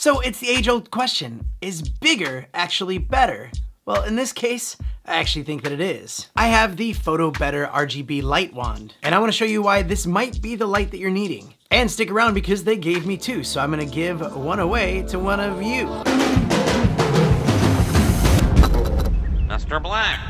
So it's the age old question, is bigger actually better? Well, in this case, I actually think that it is. I have the Fotobetter RGB light wand, and I wanna show you why this might be the light that you're needing. And stick around because they gave me two, so I'm gonna give one away to one of you. Mr. Black.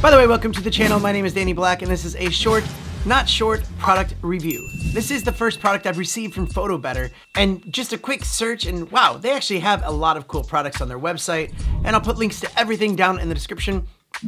By the way, welcome to the channel. My name is Danny Black, and this is a short, not short, product review. This is the first product I've received from Fotobetter, and just a quick search, and wow, they actually have a lot of cool products on their website, and I'll put links to everything down in the description,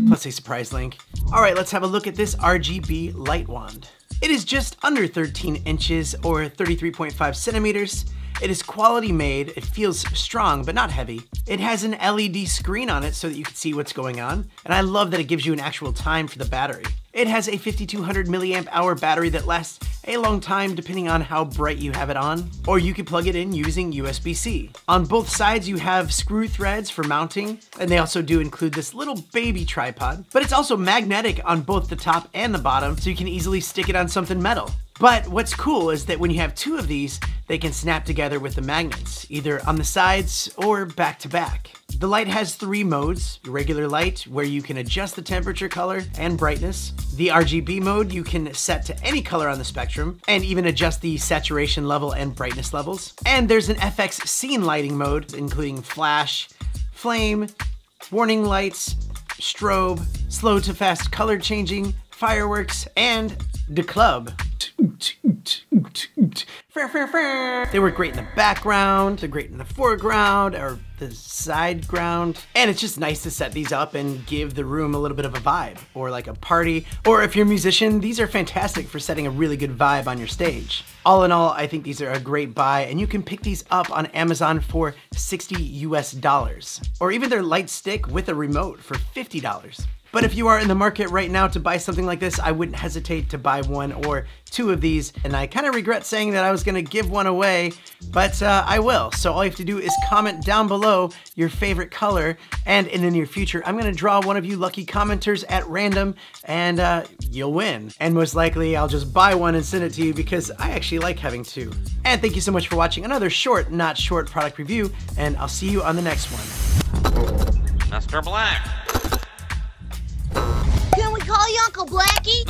plus a surprise link. All right, let's have a look at this RGB light wand. It is just under 13 inches or 33.5 centimeters. It is quality made, it feels strong but not heavy. It has an LED screen on it so that you can see what's going on, and I love that it gives you an actual time for the battery. It has a 5200 milliamp hour battery that lasts a long time depending on how bright you have it on, or you can plug it in using USB-C. On both sides you have screw threads for mounting, and they also do include this little baby tripod, but it's also magnetic on both the top and the bottom so you can easily stick it on something metal. But what's cool is that when you have two of these, they can snap together with the magnets, either on the sides or back to back. The light has three modes, regular light, where you can adjust the temperature, color, and brightness. The RGB mode you can set to any color on the spectrum, and even adjust the saturation level and brightness levels. And there's an FX scene lighting mode, including flash, flame, warning lights, strobe, slow to fast color changing, fireworks, and the club. They work great in the background, they're great in the foreground, or the side ground. And it's just nice to set these up and give the room a little bit of a vibe, or like a party. Or if you're a musician, these are fantastic for setting a really good vibe on your stage. All in all, I think these are a great buy, and you can pick these up on Amazon for 60 US dollars. Or even their light stick with a remote for $50. But if you are in the market right now to buy something like this, I wouldn't hesitate to buy one or two of these. And I kind of regret saying that I was gonna give one away, but uh, I will. So all you have to do is comment down below your favorite color. And in the near future, I'm gonna draw one of you lucky commenters at random and uh, you'll win. And most likely I'll just buy one and send it to you because I actually like having two. And thank you so much for watching another short, not short product review. And I'll see you on the next one. Mr. Black. Uncle Blackie?